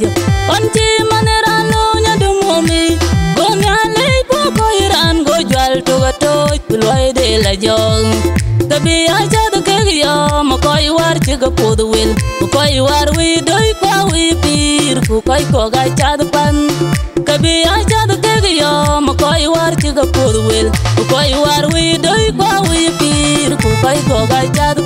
radio onti manerano nyadu momi gomyale boko iran go jwal to gato ploy de la jong tabi aja do kegyo mo koy war chiga pod wil mo koy war wi doy kwa wi pir ku koy ko ga chad pan kabi aja do kegyo mo koy war chiga pod wil mo koy war wi doy kwa wi pir ku koy ko ga chad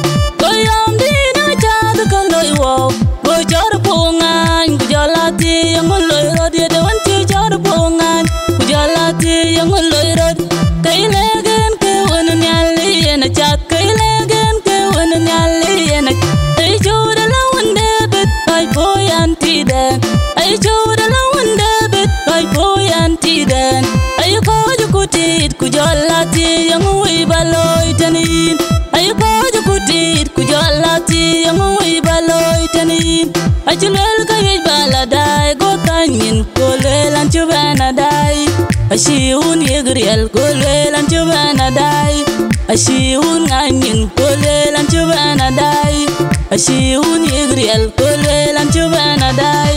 lati yang wi baloi tanin ay ko ju kutit ku jala ti yang wi baloi tanin Ai chulel ka yi baladai go tanin ko lelan chubana dai Ashi un yegriel ko lelan chubana dai Ashi un anyin ko lelan chubana dai Ashi un yegriel ko lelan chubana dai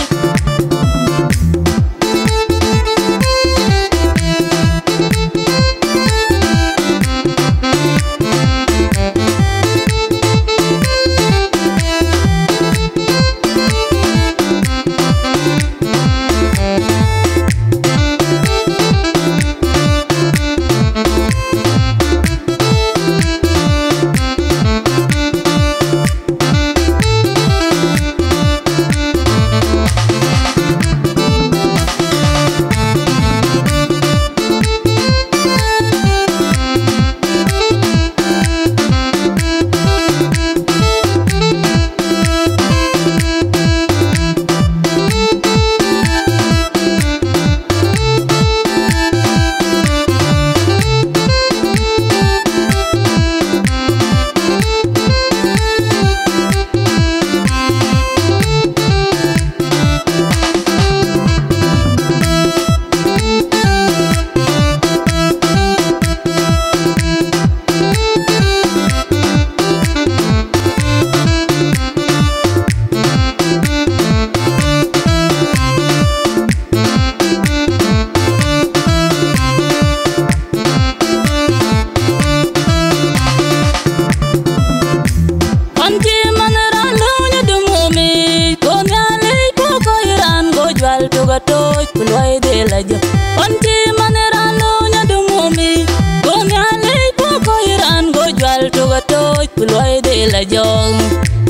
jwal to kulwai de la jo onti manera lunya dumumi Ko nyale ko ko iran go jwal to ga to kulwai de la jo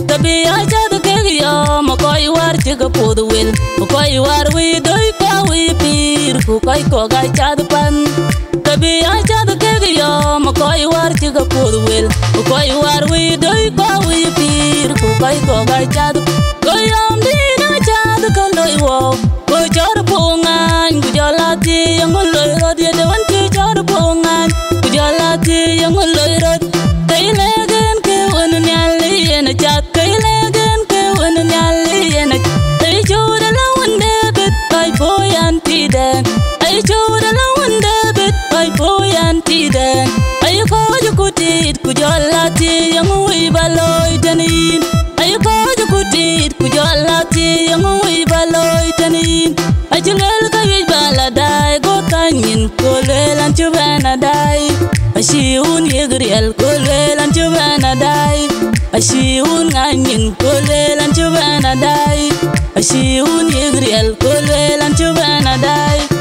Tabi aja da ke yo mo koi war ti go pod wil Mo koi war wi doi ko wi pir ku koi ko ga chad pan Tabi aja da ke yo mo koi war ti go pod wil Mo koi war wi doi ko wi pir ku koi ko ga cha da Ko yom di na cha da kan loi wo Ko chor pu ngan ku jala ti yang loi ro dia de wan ti chor pu ngan ku jala ti yang loi ro Kai legen ke wan nyali na cha kai legen ke wan nyali na Ai choda la wan de bet ai po yan ti den Ai choda la wan de bet ai po yan ti den Ai ko ju kutit ku jala ti yang kanyin ko lelan chubana dai Ashi un yegriel ko lelan chubana dai Ashi un anyin ko lelan chubana dai Ashi un yegriel ko lelan chubana dai